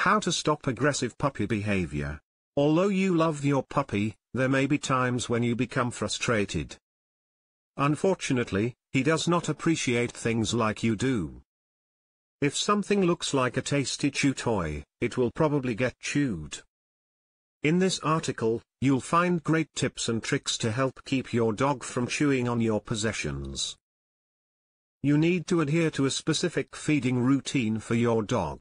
How to stop aggressive puppy behavior. Although you love your puppy, there may be times when you become frustrated. Unfortunately, he does not appreciate things like you do. If something looks like a tasty chew toy, it will probably get chewed. In this article, you'll find great tips and tricks to help keep your dog from chewing on your possessions. You need to adhere to a specific feeding routine for your dog.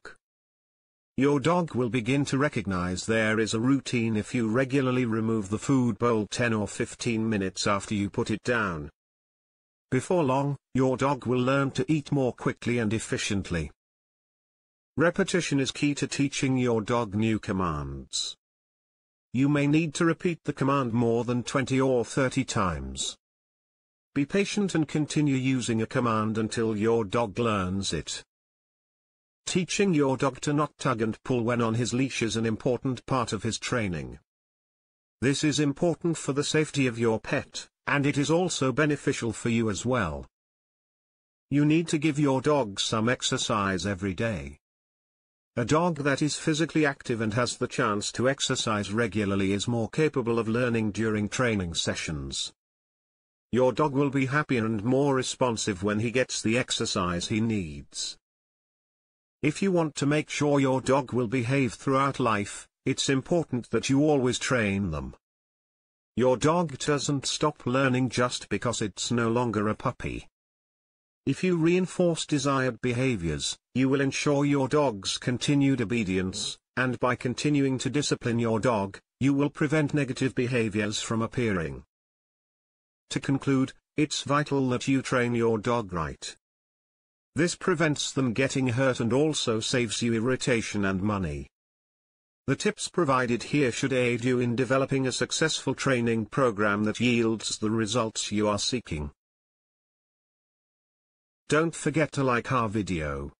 Your dog will begin to recognize there is a routine if you regularly remove the food bowl 10 or 15 minutes after you put it down. Before long, your dog will learn to eat more quickly and efficiently. Repetition is key to teaching your dog new commands. You may need to repeat the command more than 20 or 30 times. Be patient and continue using a command until your dog learns it. Teaching your dog to not tug and pull when on his leash is an important part of his training. This is important for the safety of your pet, and it is also beneficial for you as well. You need to give your dog some exercise every day. A dog that is physically active and has the chance to exercise regularly is more capable of learning during training sessions. Your dog will be happier and more responsive when he gets the exercise he needs. If you want to make sure your dog will behave throughout life, it's important that you always train them. Your dog doesn't stop learning just because it's no longer a puppy. If you reinforce desired behaviors, you will ensure your dog's continued obedience, and by continuing to discipline your dog, you will prevent negative behaviors from appearing. To conclude, it's vital that you train your dog right. This prevents them getting hurt and also saves you irritation and money. The tips provided here should aid you in developing a successful training program that yields the results you are seeking. Don't forget to like our video.